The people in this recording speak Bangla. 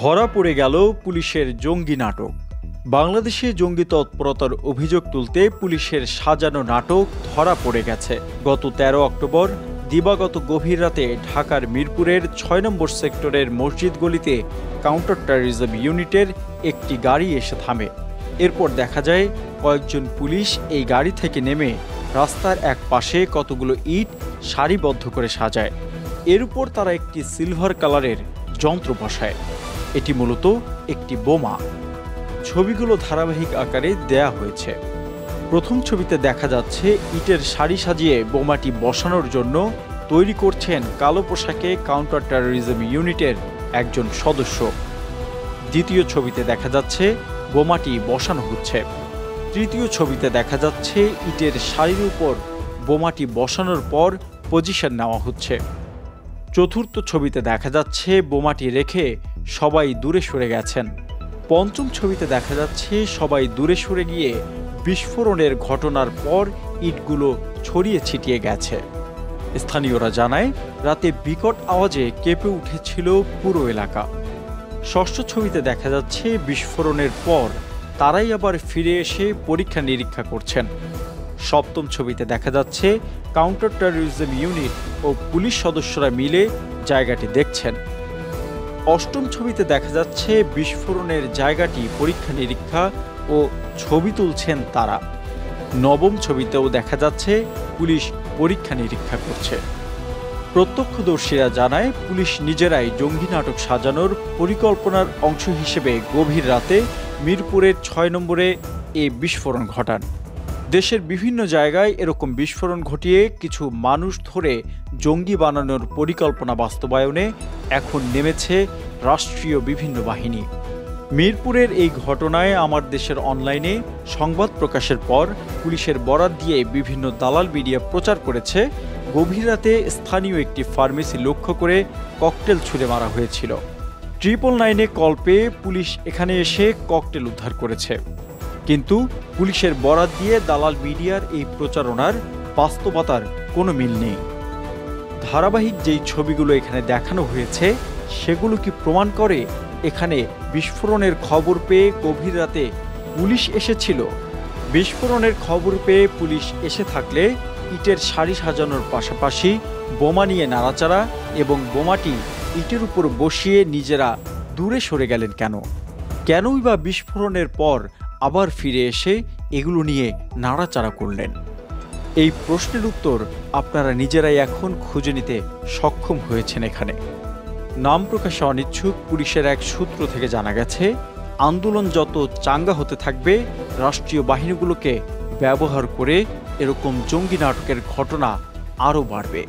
ধরা পড়ে গেল পুলিশের জঙ্গি নাটক। বাংলাদেশে জঙ্গি তৎপরতার অভিযোগ তুলতে পুলিশের সাজানো নাটক ধরা পড়ে গেছে। গত ১৩ অক্টোবর, দিবাগত গভীর রাতে ঢাকার মিরপুরের ছয় নম্বর সেক্টরের মসজিদ গলিতে কাউন্টার টেরোরিজম ইউনিটের একটি গাড়ি এসে থামে। এরপর দেখা যায়, কয়েকজন পুলিশ এই গাড়ি থেকে নেমে রাস্তার এক পাশে কতগুলো ইট সারিবদ্ধ করে সাজায়। এর উপর তারা একটি সিলভার কালারের যন্ত্র বসায়। এটি মূলত একটি বোমা। ছবিগুলো ধারাবাহিক আকারে দেয়া হয়েছে। প্রথম ছবিতে দেখা যাচ্ছে ইটের সারি সাজিয়ে বোমাটি বসানোর জন্য তৈরি করছেন কালো পোশাকে কাউন্টার টেরোরিজম ইউনিটের একজন সদস্য। দ্বিতীয় ছবিতে দেখা যাচ্ছে বোমাটি বসানো হচ্ছে। তৃতীয় ছবিতে দেখা যাচ্ছে ইটের সারির উপর বোমাটি বসানোর পর পজিশন নেওয়া হচ্ছে। চতুর্থ ছবিতে দেখা যাচ্ছে বোমাটি রেখে সবাই দূরে সরে গেছেন। পঞ্চম ছবিতে দেখা যাচ্ছে, সবাই দূরে সরে গিয়ে বিস্ফোরণের ঘটনার পর ইটগুলো ছড়িয়ে ছিটিয়ে গেছে। স্থানীয়রা জানায়, রাতে বিকট আওয়াজে কেঁপে উঠেছিল পুরো এলাকা। ষষ্ঠ ছবিতে দেখা যাচ্ছে, বিস্ফোরণের পর তারাই আবার ফিরে এসে পরীক্ষা নিরীক্ষা করছেন। সপ্তম ছবিতে দেখা যাচ্ছে, কাউন্টার টেরোরিজম ইউনিট ও পুলিশ সদস্যরা মিলে জায়গাটি দেখছেন। অষ্টম ছবিতে দেখা যাচ্ছে বিস্ফোরণের জায়গাটি পরীক্ষা নিরীক্ষা ও ছবি তুলছেন তারা। নবম ছবিতেও দেখা যাচ্ছে পুলিশ পরীক্ষা নিরীক্ষা করছে। প্রত্যক্ষদর্শীরা জানায়, পুলিশ নিজেরাই জঙ্গি নাটক সাজানোর পরিকল্পনার অংশ হিসেবে গভীর রাতে মিরপুরের ছয় নম্বরে এ বিস্ফোরণ ঘটান। দেশের বিভিন্ন জায়গায় এরকম বিস্ফোরণ ঘটিয়ে কিছু মানুষ ধরে জঙ্গি বানানোর পরিকল্পনা বাস্তবায়নে এখন নেমেছে রাষ্ট্রীয় বিভিন্ন বাহিনী। মিরপুরের এই ঘটনায় আমার দেশের অনলাইনে সংবাদ প্রকাশের পর পুলিশের বরাত দিয়ে বিভিন্ন দালাল মিডিয়া প্রচার করেছে। গভীর রাতে স্থানীয় একটি ফার্মেসি লক্ষ্য করে ককটেল ছুড়ে মারা হয়েছিল। ট্রিপল নাইনে কল পেয়ে পুলিশ এখানে এসে ককটেল উদ্ধার করেছে। কিন্তু পুলিশের বরাত দিয়ে দালাল মিডিয়ার এই প্রচারণার বাস্তবতার কোনো মিল নেই। ধারাবাহিক যেই ছবিগুলো এখানে দেখানো হয়েছে, সেগুলো কি প্রমাণ করে এখানে বিস্ফোরণের খবর পেয়ে গভীর রাতে পুলিশ এসেছিল? বিস্ফোরণের খবর পেয়ে পুলিশ এসে থাকলে ইটের সারি সাজানোর পাশাপাশি বোমা নিয়ে নাড়াচাড়া এবং বোমাটি ইটের উপর বসিয়ে নিজেরা দূরে সরে গেলেন কেন? কেনই বা বিস্ফোরণের পর আবার ফিরে এসে এগুলো নিয়ে নাড়াচাড়া করলেন। এই প্রশ্নের উত্তর আপনারা নিজেরাই এখন খুঁজে নিতে সক্ষম হয়েছেন এখানে। নাম প্রকাশে অনিচ্ছুক পুলিশের এক সূত্র থেকে জানা গেছে, আন্দোলন যত চাঙ্গা হতে থাকবে, রাষ্ট্রীয় বাহিনীগুলোকে ব্যবহার করে এরকম জঙ্গি নাটকের ঘটনা আরও বাড়বে।